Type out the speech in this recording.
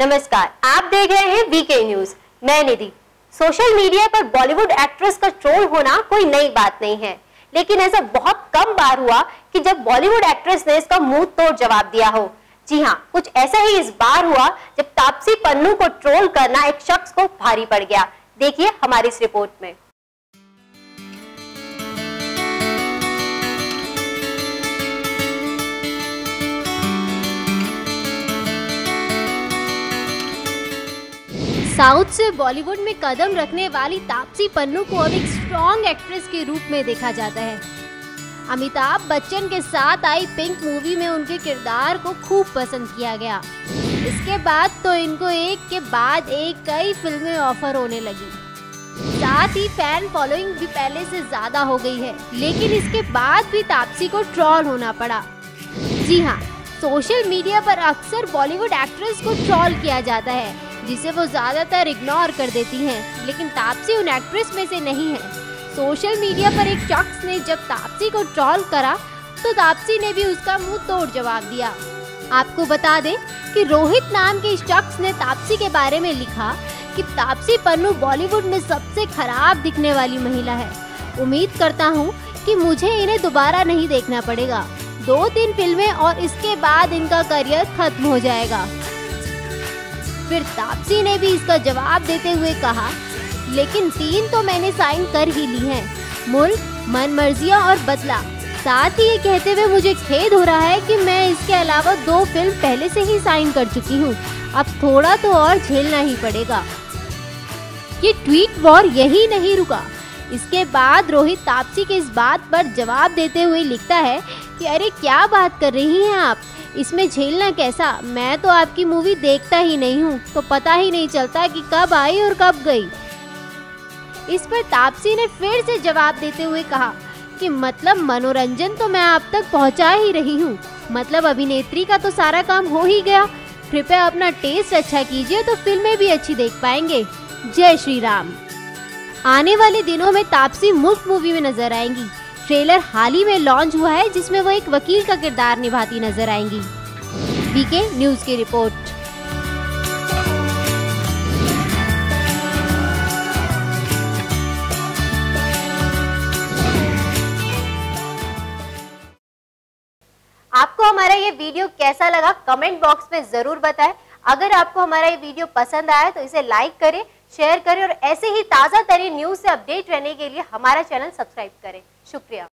नमस्कार, आप देख रहे हैं वीके न्यूज़ मैं निधि। सोशल मीडिया पर बॉलीवुड एक्ट्रेस का ट्रोल होना कोई नई बात नहीं है। लेकिन ऐसा बहुत कम बार हुआ कि जब बॉलीवुड एक्ट्रेस ने इसका मुँह तोड़ जवाब दिया हो। जी हाँ कुछ ऐसा ही इस बार हुआ जब तापसी पन्नू को ट्रोल करना एक शख्स को भारी पड़ गया। देखिए हमारी इस रिपोर्ट में। साउथ से बॉलीवुड में कदम रखने वाली तापसी पन्नू को अब एक स्ट्रॉन्ग एक्ट्रेस के रूप में देखा जाता है। अमिताभ बच्चन के साथ आई पिंक मूवी में उनके किरदार को खूब पसंद किया गया। इसके बाद तो इनको एक के बाद एक कई फ़िल्में ऑफ़र होने लगी। साथ ही फ़ैन फॉलोइंग भी पहले से ज़्यादा हो गई है, लेकिन इसके बाद भी तापसी को ट्रॉल होना पड़ा। जी हाँ सोशल मीडिया पर अक्सर बॉलीवुड एक्ट्रेस को ट्रॉल किया जाता है। जिसे वो ज़्यादातर इग्नोर कर देती हैं, लेकिन तापसी उन एक्ट्रेस में से नहीं है। सोशल मीडिया पर एक शख्स ने जब तापसी को ट्रॉल करा तो तापसी ने भी उसका मुँह तोड़ जवाब दिया। आपको बता दें कि रोहित नाम के शख्स ने तापसी के बारे में लिखा कि तापसी पन्नू बॉलीवुड में सबसे खराब दिखने वाली महिला है। उम्मीद करता हूँ कि मुझे इन्हें दोबारा नहीं देखना पड़ेगा। दो तीन फ़िल्में और इसके बाद इनका करियर खत्म हो जाएगा। फिर तापसी ने भी इसका जवाब देते हुए कहा, लेकिन तीन तो मैंने साइन कर ही ली हैं, मुल्क मन मर्जिया और बदला। साथ ही ये कहते हुए मुझे खेद हो रहा है कि मैं इसके अलावा दो फ़िल्म पहले से ही साइन कर चुकी हूँ। अब थोड़ा तो और झेलना ही पड़ेगा। ये ट्वीट वॉर यही नहीं रुका। इसके बाद रोहित तापसी के इस बात पर जवाब देते हुए लिखता है कि अरे क्या बात कर रही हैं आप? इसमें झेलना कैसा? मैं तो आपकी मूवी देखता ही नहीं हूँ तो पता ही नहीं चलता कि कब आई और कब गई। इस पर तापसी ने फिर से जवाब देते हुए कहा कि मतलब मनोरंजन तो मैं आप तक पहुँचा ही रही हूँ। मतलब अभिनेत्री का तो सारा काम हो ही गया। कृपया अपना टेस्ट अच्छा कीजिए तो फ़िल्में भी अच्छी देख पाएँगे। जय श्री राम। आने वाले दिनों में तापसी मुफ़्त मूवी में नज़र आएँगी। ट्रेलर हाल ही में लॉन्च हुआ है, जिसमें वो एक वकील का किरदार निभाती नज़र आएँगी। बीके न्यूज़ की रिपोर्ट। आपको हमारा ये वीडियो कैसा लगा, कमेंट बॉक्स में ज़रूर बताएँ। अगर आपको हमारा ये वीडियो पसंद आया तो इसे लाइक करें शेयर करें और ऐसे ही ताज़ा तरीन न्यूज़ से अपडेट रहने के लिए हमारा चैनल सब्सक्राइब करें। शुक्रिया।